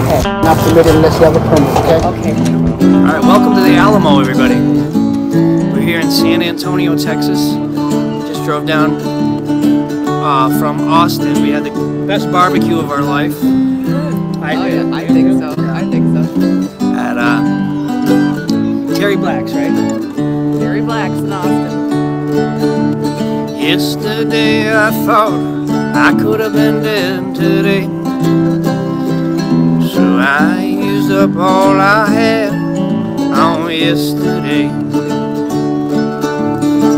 Okay. Not permitted unless you have a permit, okay? Okay. All right, welcome to the Alamo, everybody. We're here in San Antonio, Texas. Just drove down uh, from Austin. We had the best barbecue of our life. I Oh, yeah, I think so. I think so. At uh, Terry Black's, right? Very Blacks in Austin. Yesterday I thought I could have been dead today. I used up all I had on yesterday.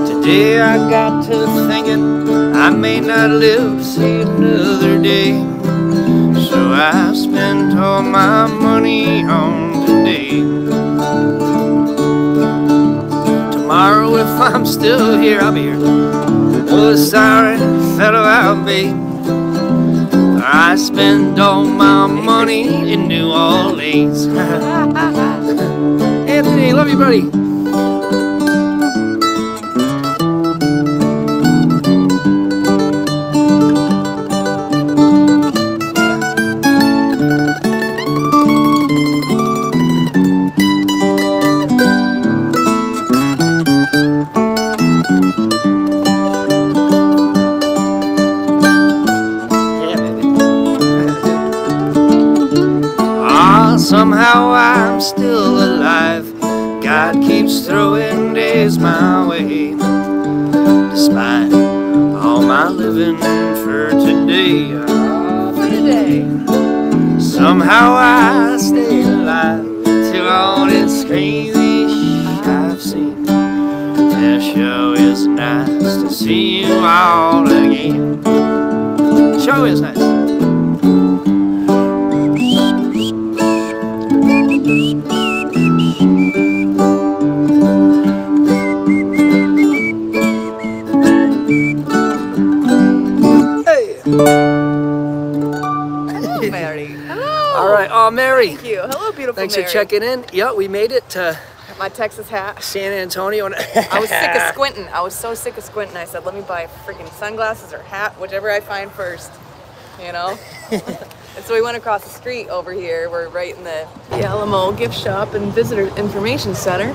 Today I got to thinking I may not live to see another day. So I spent all my money on today. Tomorrow, if I'm still here, I'll be here. Oh, sorry, fellow I'll be. I spend all my money in New Orleans. Anthony, love you, buddy. Still alive. God keeps throwing days my way. Despite all my living for today, Oh, for today. somehow I stay alive through all this crazy shit I've seen. It sure is nice to see you all again. Show is nice. Oh, Mary. Thank you. Hello, beautiful Thanks Mary. for checking in. Yeah, we made it to My Texas hat. San Antonio. I was sick of squinting. I was so sick of squinting. I said, let me buy freaking sunglasses or hat, whichever I find first. You know? and so we went across the street over here. We're right in the, the Alamo gift shop and visitor information center.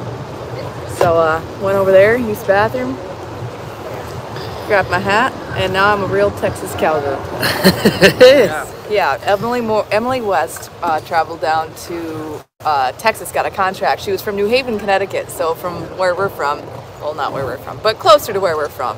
So uh, went over there, used the bathroom, grabbed my hat, and now I'm a real Texas cowgirl. Yeah, Emily Moore, Emily West uh, traveled down to uh, Texas, got a contract. She was from New Haven, Connecticut, so from where we're from, well, not where we're from, but closer to where we're from.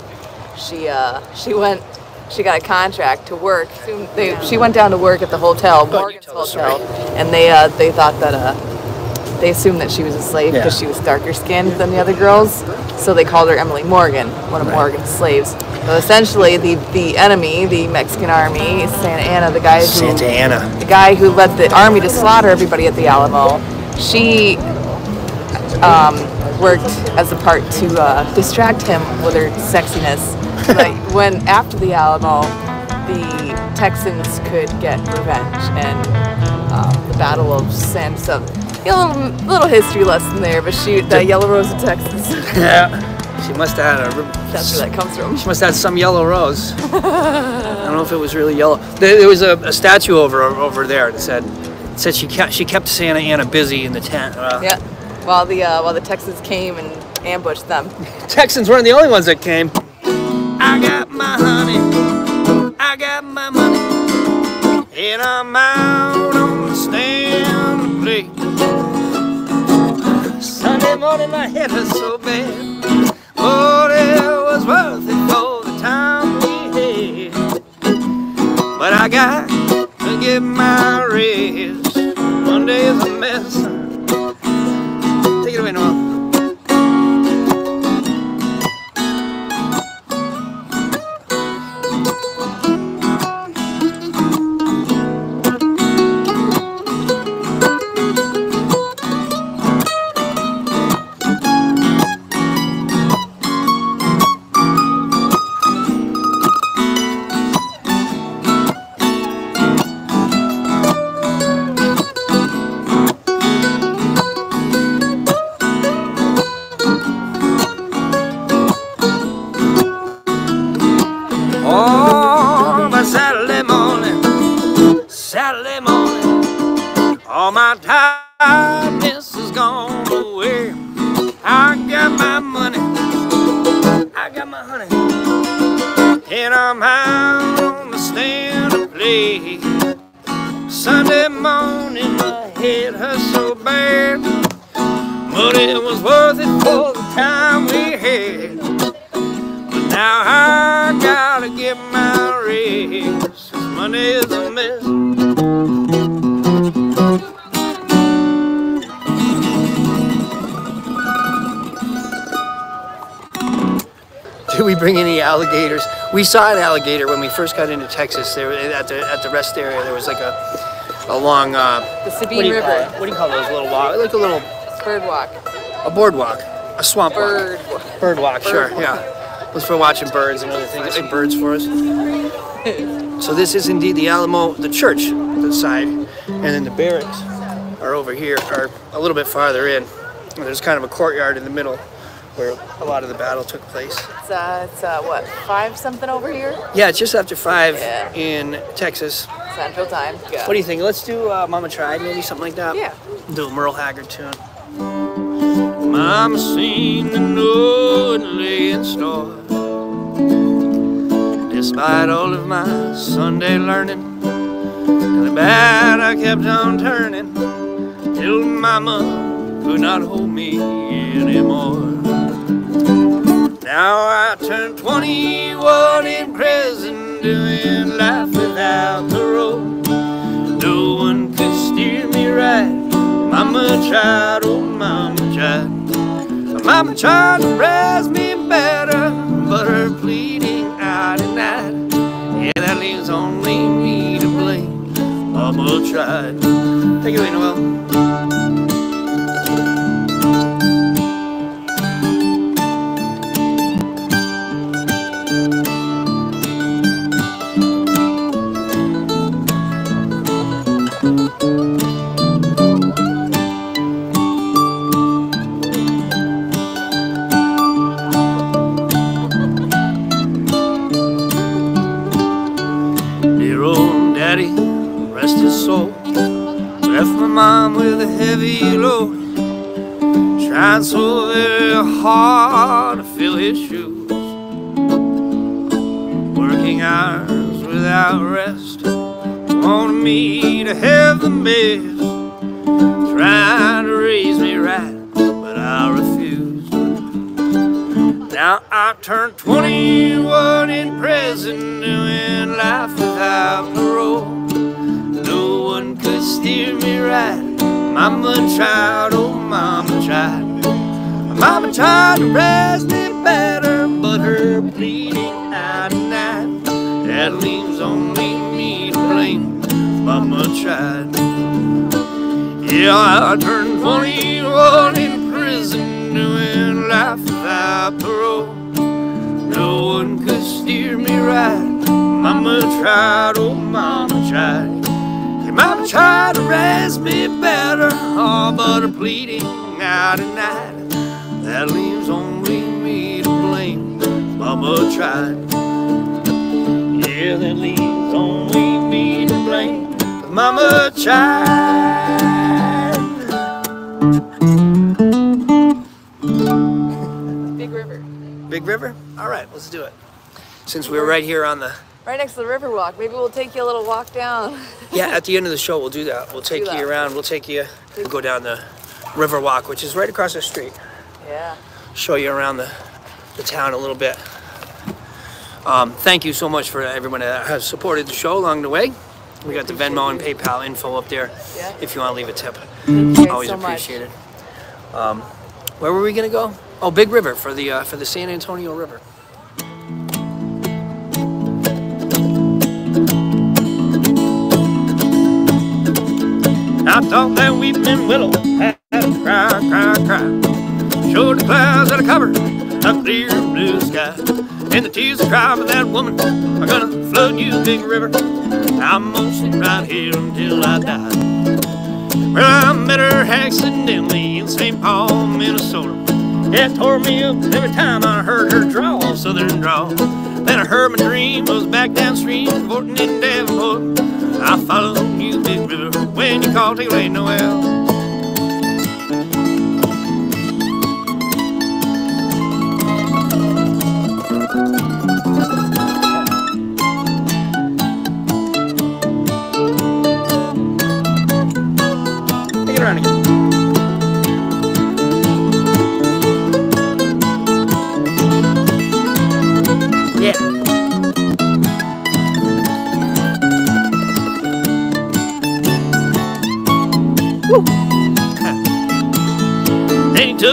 She uh, she went, she got a contract to work. Soon They, she went down to work at the hotel, Go Morgan's you tell the Hotel, and they uh, they thought that uh, they assumed that she was a slave because Yeah. she was darker skinned than the other girls, so they called her Emily Morgan, one of Right. Morgan's slaves. So essentially, the the enemy, the Mexican army, Santa Anna, the guy who Santa Ana. the guy who led the army to slaughter everybody at the Alamo, she um, worked as a part to uh, distract him with her sexiness. So that when after the Alamo, the Texans could get revenge and um, the Battle of San Sub. A little, little history lesson there, but she, the Yellow Rose of Texas. Yeah. She must have had a. That's where that comes from. She must have had some yellow rose. I don't know if it was really yellow. There, there was a, a statue over over there that said said she kept she kept Santa Ana busy in the tent. Uh, Yeah. While the uh, while the Texans came and ambushed them. Texans weren't the only ones that came. I got my honey, I got my money, and I'm out on the stand to. Sunday morning my head was so bad, it was worth it for the time we had. But I got to get my rest. Monday is a mess. Bring any alligators? We saw an alligator when we first got into Texas. There at the at the rest area, there was like a a long uh, The Sabine? River. What do you call those little walk? Like a little Bird walk. a boardwalk, a swamp Bird walk. walk. Bird walk, sure, walk. yeah. Was for watching birds and other things. Like birds for us. So this is indeed the Alamo, the church, the side, and then the barracks are over here, are a little bit farther in. And there's kind of a courtyard in the middle where a lot of the battle took place. It's uh, it's uh, what five something over here Yeah, it's just after five Yeah. in Texas. Central Time. Yeah. What do you think? Let's do uh, Mama Tried, maybe something like that. Yeah. Do a Merle Haggard tune. Mama seen the note laying store. Despite all of my Sunday learning, and the bad I kept on turning, till Mama could not hold me anymore. Now I turned 21 in prison, doing life without parole. No one could steer me right. Mama tried, oh mama tried. Mama tried to raise me better, but her pleading out and night. Yeah, that leaves only me to blame. Mama tried. Take it away. Without rest. Wanted me to have the best. Trying to raise me right, but I refused. Now I turned 21 in prison, doing life without parole. No one could steer me right. Mama tried, oh mama tried. Mama tried to raise me better, but her pleading out and night, that tried. Yeah, I turned 21 in prison, doing life without parole. No one could steer me right. Mama tried, oh mama tried. Yeah, mama tried to raise me better, oh, but her pleading out at night. That leaves only me to blame. Mama tried. Yeah, that leaves only. Mama tried. Big river. Big River? All right, let's do it. Since we're right here on the Right next to the river walk. Maybe we'll take you a little walk down. yeah, at the end of the show we'll do that. We'll take do you that. around. We'll take you we'll go down the River Walk, which is right across the street. Yeah. Show you around the the town a little bit. Um, thank you so much for everyone that has supported the show along the way. We got the Venmo and PayPal info up there. Yeah. If you want to leave a tip, Thank always so much. appreciated. Um, where were we gonna go? Oh, Big River for the uh, for the San Antonio River. I thought that weeping willow had to cry, cry, cry. Showed the clouds that are covered a clear blue sky. And the tears that cry for that woman are gonna flood you, big river. I'm gonna sit right here until I die. Well, I met her accidentally in St. Paul, Minnesota. It tore me up every time I heard her drawl, southern drawl. Then I heard my dream was back downstream, sporting in Davenport. I'll follow you, big river, when you call, take away, Noel.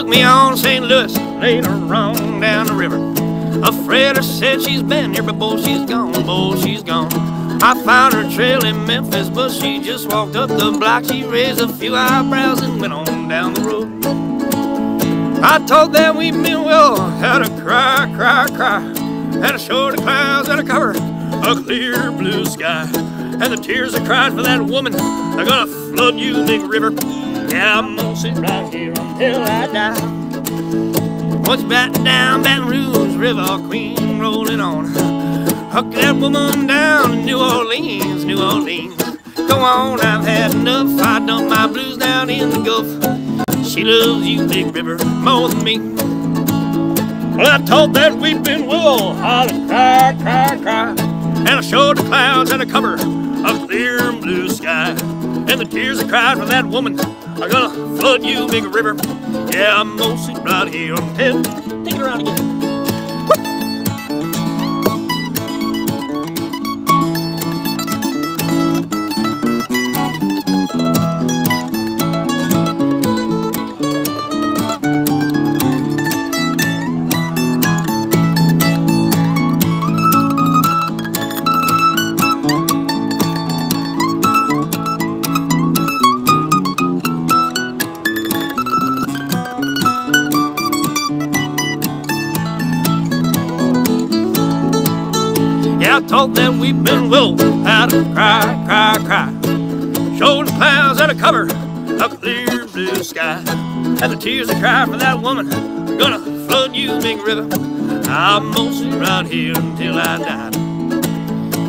Took me on St. Louis, later on down the river. A Freda said she's been here, but boy, she's gone, boy, she's gone. I found her trail in Memphis, but she just walked up the block. She raised a few eyebrows and went on down the road. I told them we'd been well, had to cry, cry, cry. And I showed the clouds that cover a clear blue sky. And the tears I cried for that woman are gonna flood you, big river. Yeah, I'm gonna sit right here until I die. Once back down Baton Rouge River, Queen rolling on. Huck that woman down in New Orleans, New Orleans. Go on, I've had enough. I dump my blues down in the Gulf. She loves you, big river, more than me. Well, I told that weeping willow, holler, cry, cry, cry. And I showed the clouds and the cover of clear blue sky. And the tears I cried for that woman are gonna flood you, big river. Yeah, I'm sit right here until. Take it around again. Been willow, how to cry, cry, cry. Showed the clouds that cover a clear blue sky. And the tears I cry for that woman are gonna flood you, big river. I'm gonna sit right here until I die.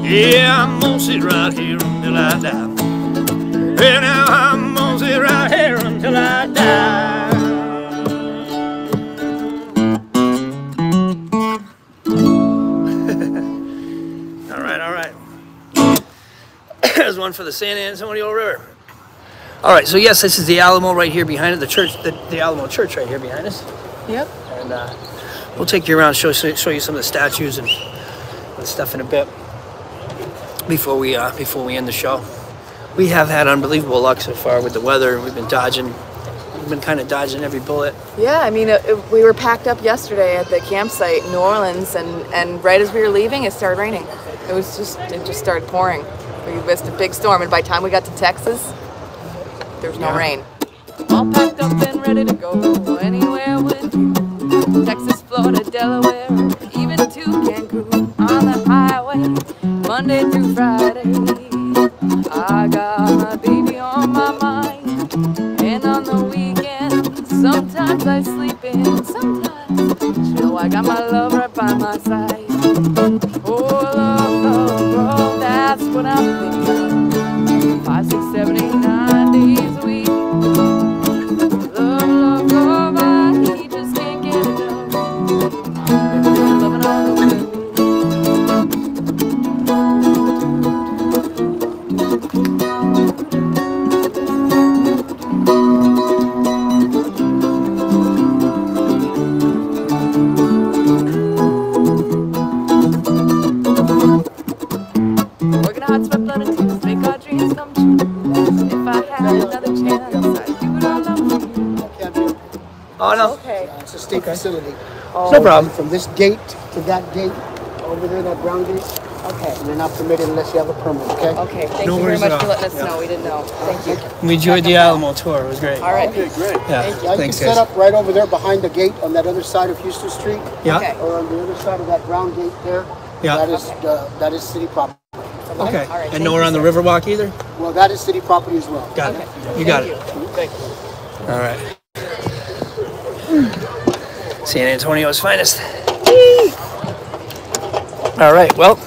Yeah, I'm gonna sit right here until I die. Yeah, now I'm gonna sit right here until I die. For the San Antonio River. All right, so yes, this is the Alamo right here behind it, the church, the, the Alamo Church right here behind us. Yep. And uh, we'll take you around, show show you some of the statues and, and stuff in a bit. Before we uh, before we end the show, we have had unbelievable luck so far with the weather. We've been dodging, we've been kind of dodging every bullet. Yeah, I mean, it, it- we were packed up yesterday at the campsite in New Orleans, and, and right as we were leaving, it started raining. It was just, it just started pouring. We missed a big storm, and by the time we got to Texas, there was no Yeah. rain. All packed up and ready to go anywhere with you. Texas, Florida, Delaware, even to Cancun on the highway, Monday through Friday. I got my baby on my mind, and on the weekends, sometimes I sleep in, sometimes you know I got my love right by my side. What. Five, six, seven, eight, nine days a week. Love, love, love, I just can't get enough. It's a state facility. no problem. From this gate to that gate, over there, that brown gate, Okay. and they're not permitted unless you have a permit, okay? Okay. Thank No you very much at for letting us Yeah. know. We didn't know. Thank you. We enjoyed the Alamo tour. It was great. All right. Okay, great. Yeah, Yeah, you can thanks set guys. up right over there behind the gate on that other side of Houston Street, Yeah. Okay. or on the other side of that brown gate there. Yeah. That is, uh, that is city property. Okay. All right, And thank nowhere you, on the sir. Riverwalk either. Well, that is city property as well. Got Okay. it. You got Thank it. Thank you. All right. San Antonio's finest. All right. Well,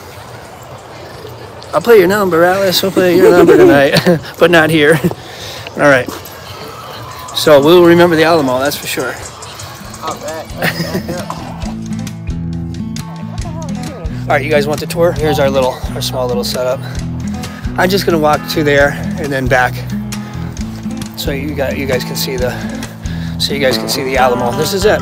I'll play your number, Alice. I'll play your number tonight, but not here. All right. So we'll remember the Alamo, that's for sure. All right, you guys want the tour? Here's our little, our small little setup. I'm just gonna walk to there and then back, so you got, you guys can see the, so you guys can see the Alamo. This is it.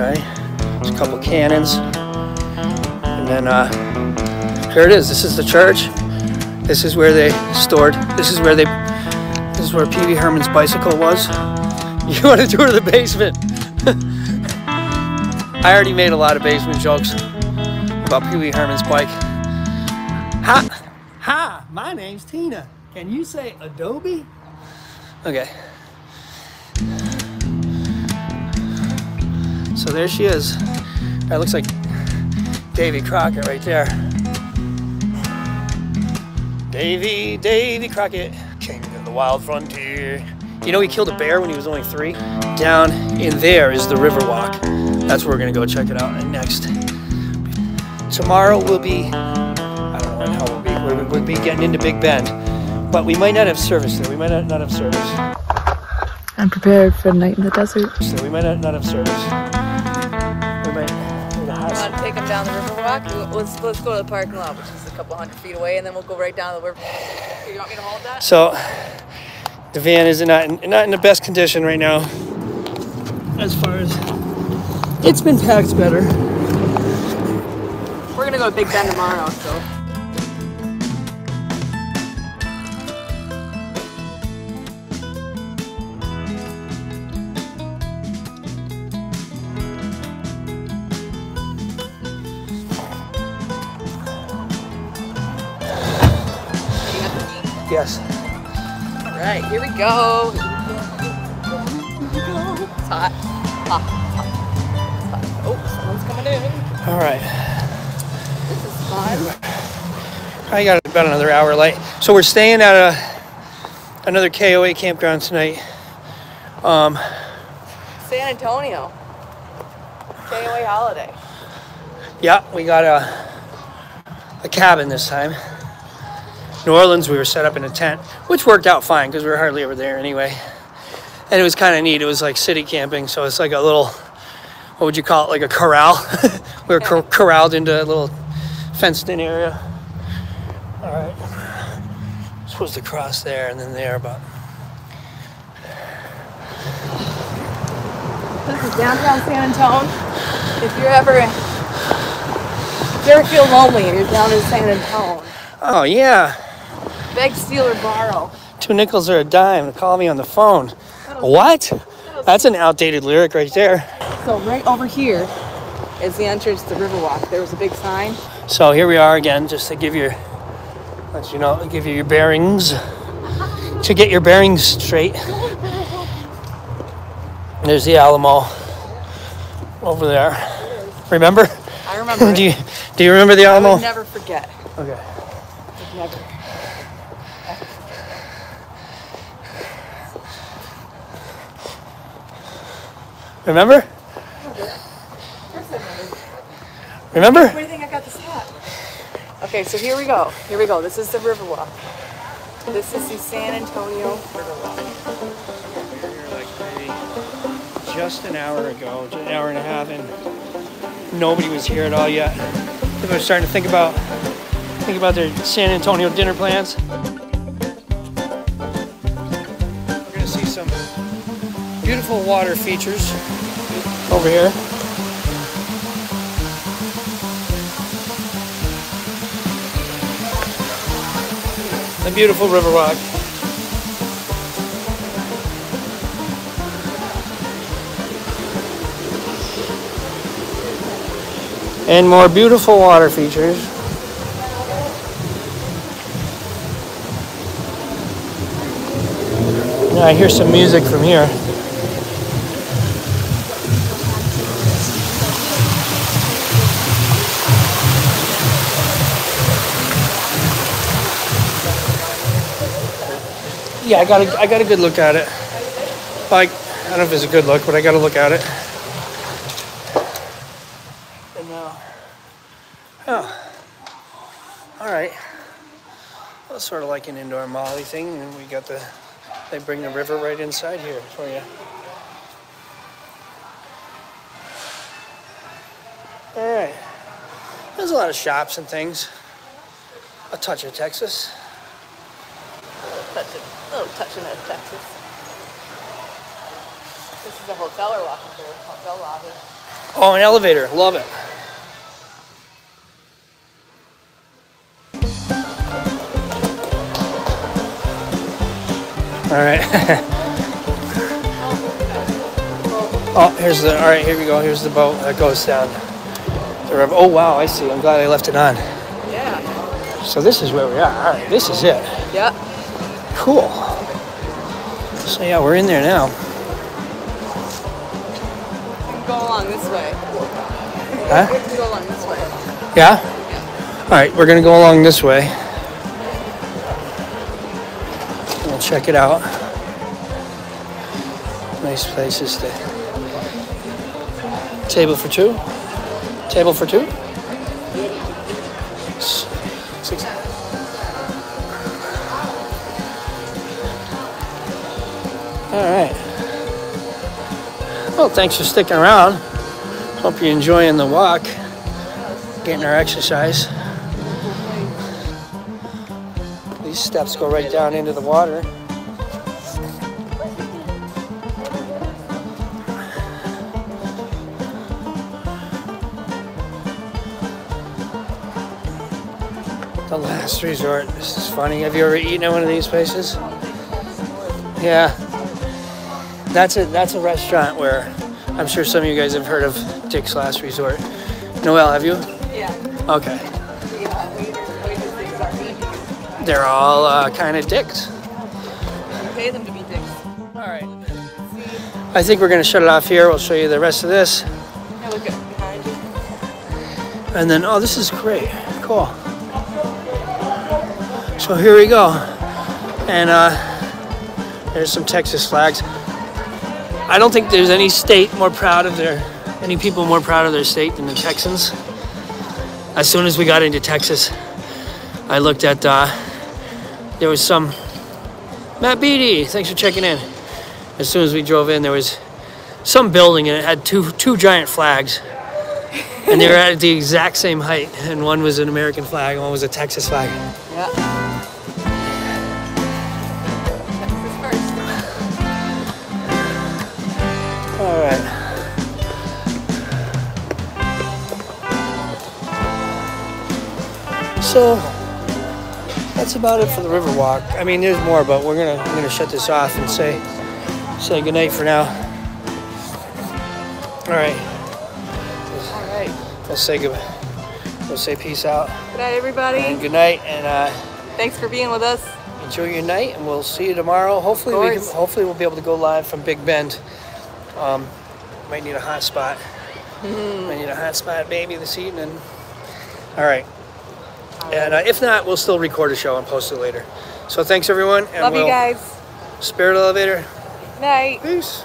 Okay, there's a couple cannons, and then uh, here it is. This is the church. This is where they stored. This is where they. This is where Wee Herman's bicycle was. You want to tour the basement? I already made a lot of basement jokes about Pee Wee Herman's bike. Hi, hi. My name's Tina. Can you say Adobe? Okay. So there she is. That looks like Davy Crockett right there. Davy, Davy Crockett, king of the wild frontier. You know he killed a bear when he was only three? Down in there is the Riverwalk. That's where we're gonna go check it out and next. Tomorrow we'll be, I don't know how we'll be, we'll, be getting into Big Bend. But we might not have service there. We might not, not have service. I'm prepared for a night in the desert. So we might not, not have service. Down the Riverwalk? Let's let's go to the parking lot, which is a couple hundred feet away, and then we'll go right down the river. Here, you want me to hold that? So the van is not in, not in the best condition right now. As far as it's been packed better. We're gonna go to Big Bend tomorrow, so. Yes. All right, here we go. It's hot. Hot. Hot. It's hot. Oh, someone's coming in. All right. This is fun. I got about another hour late. So we're staying at a another KOA campground tonight. Um, San Antonio. KOA holiday. yeah, we got a a cabin this time. New Orleans, we were set up in a tent, which worked out fine because we were hardly ever there anyway. And it was kind of neat. It was like city camping, so it's like a little, what would you call it, like a corral. we were cor- corralled into a little fenced-in area. All right, supposed to cross there and then there, but This is downtown San Antonio. If you're ever, if you ever feel lonely and you're down in San Antonio, oh yeah, beg, steal, or borrow. two nickels or a dime. Call me on the phone. What? That's an outdated lyric right there. So right over here is the entrance to Riverwalk. There was a big sign. So here we are again, just to give you, let you know, give you your bearings, to get your bearings straight. There's the Alamo over there. Remember? I remember. do you do you remember the Alamo? never forget. Okay. Never. Remember? Remember? What do you think I got this hat? Okay, so here we go. Here we go. This is the Riverwalk. This is the San Antonio Riverwalk. just an hour ago, just an hour and a half, and nobody was here at all yet. People are starting to think about think about their San Antonio dinner plans. We're gonna see some beautiful water features over here. The beautiful Riverwalk. and more beautiful water features. I hear some music from here. yeah, I got a, I got a good look at it. Like, I don't know if it's a good look, but I got a look at it. And now, oh, all right. That's sort of like an indoor molly thing, and we got the, they bring the river right inside here for you. All right. There's a lot of shops and things. A touch of Texas. Touch it. little touching of Texas. This is a hotel we're walking through. Hotel lobby. Oh, an elevator. Love it. All right. oh, here's the. All right, here we go. Here's the boat that goes down. Oh wow, I see. I'm glad I left it on. Yeah. So this is where we are. All right, this is it. Yep. Cool. So yeah, we're in there now. We can go along this way. Huh? We can go along this way. Yeah? All right, we're gonna go along this way. We'll check it out. Nice places to. Table for two? Table for two? All right. Well, thanks for sticking around. Hope you're enjoying the walk, getting our exercise. These steps go right down into the water. The last resort. This is funny. Have you ever eaten at one of these places? Yeah. That's a that's a restaurant where I'm sure some of you guys have heard of Dick's Last Resort. Noel, have you? Yeah. Okay. Yeah. Waiters, waitresses are mean. They're all uh, kind of dicks. You pay them to be dicks. All right. I think we're gonna shut it off here. We'll show you the rest of this, Now look at behind you. and then oh, this is great. Cool. So here we go, and uh, there's some Texas flags. I don't think there's any state more proud of their, any people more proud of their state than the Texans. As soon as we got into Texas, I looked at, uh, there was some, Matt Beatty, thanks for checking in. As soon as we drove in, there was some building and it had two, two giant flags. And they were at the exact same height. And one was an American flag and one was a Texas flag. Yeah. So that's about it for the river walk. I mean, there's more, but we're gonna I'm gonna shut this off and say say goodnight for now. All right. All right. We'll say good. We'll say peace out Good night, everybody. and good night, and uh, Thanks for being with us. enjoy your night. And we'll see you tomorrow. Hopefully, we can, hopefully we'll be able to go live from Big Bend. Um, might need a hot spot. Might need a hot spot, baby, this evening. All right. And uh, if not, we'll still record a show and post it later. So thanks everyone. And Love you we'll- guys. Spirit Elevator. Night. Peace.